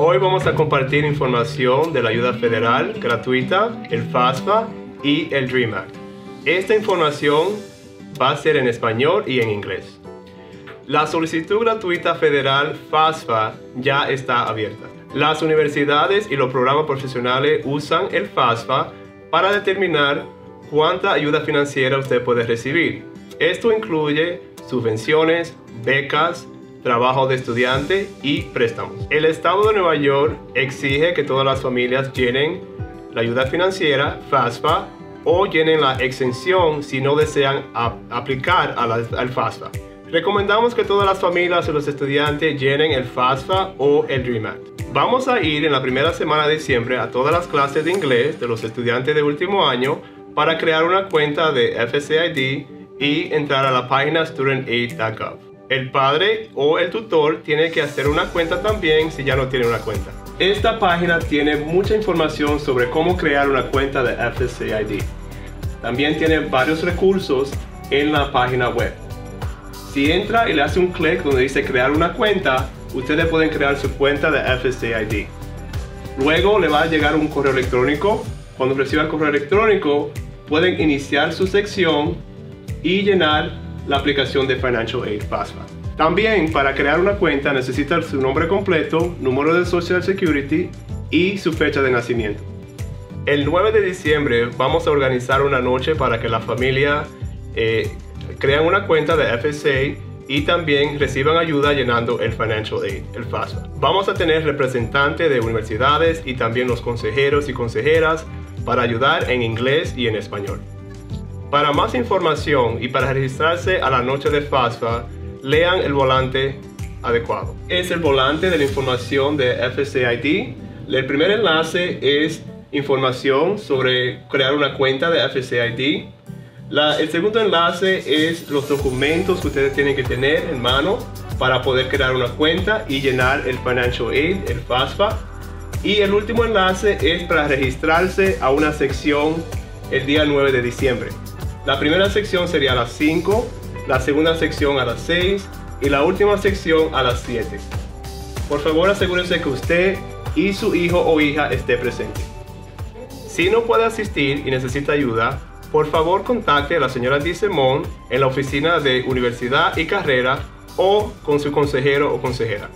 Hoy vamos a compartir información de la ayuda federal gratuita, el FAFSA y el DREAM Act. Esta información va a ser en español y en inglés. La solicitud gratuita federal FAFSA ya está abierta. Las universidades y los programas profesionales usan el FAFSA para determinar cuánta ayuda financiera usted puede recibir. Esto incluye subvenciones, becas, trabajo de estudiante y préstamos. El Estado de Nueva York exige que todas las familias llenen la ayuda financiera FAFSA o llenen la exención si no desean aplicar al FAFSA. Recomendamos que todas las familias y los estudiantes llenen el FAFSA o el DREAM Act. Vamos a ir en la primera semana de diciembre a todas las clases de inglés de los estudiantes de último año para crear una cuenta de FSAID y entrar a la página studentaid.gov. El padre o el tutor tiene que hacer una cuenta también si ya no tiene una cuenta. Esta página tiene mucha información sobre cómo crear una cuenta de FSAID. También tiene varios recursos en la página web. Si entra y le hace un clic donde dice crear una cuenta, ustedes pueden crear su cuenta de FSAID. Luego le va a llegar un correo electrónico. Cuando reciba el correo electrónico, pueden iniciar su sección y llenar la aplicación de Financial Aid FAFSA. También para crear una cuenta necesita su nombre completo, número de Social Security y su fecha de nacimiento. El 9 de diciembre vamos a organizar una noche para que la familia eh, una cuenta de FSA y también reciban ayuda llenando el Financial Aid, el FAFSA. Vamos a tener representantes de universidades y también los consejeros y consejeras para ayudar en inglés y en español. Para más información y para registrarse a la noche de FAFSA, lean el volante adecuado. Es el volante de la información de FSAID. El primer enlace es información sobre crear una cuenta de FSAID. el segundo enlace es los documentos que ustedes tienen que tener en mano para poder crear una cuenta y llenar el Financial Aid, el FAFSA. Y el último enlace es para registrarse a una sección el día 9 de diciembre. La primera sección sería a las 5, la segunda sección a las 6 y la última sección a las 7. Por favor asegúrese que usted y su hijo o hija esté presente. Si no puede asistir y necesita ayuda, por favor contacte a la señora Simón en la oficina de Universidad y Carrera o con su consejero o consejera.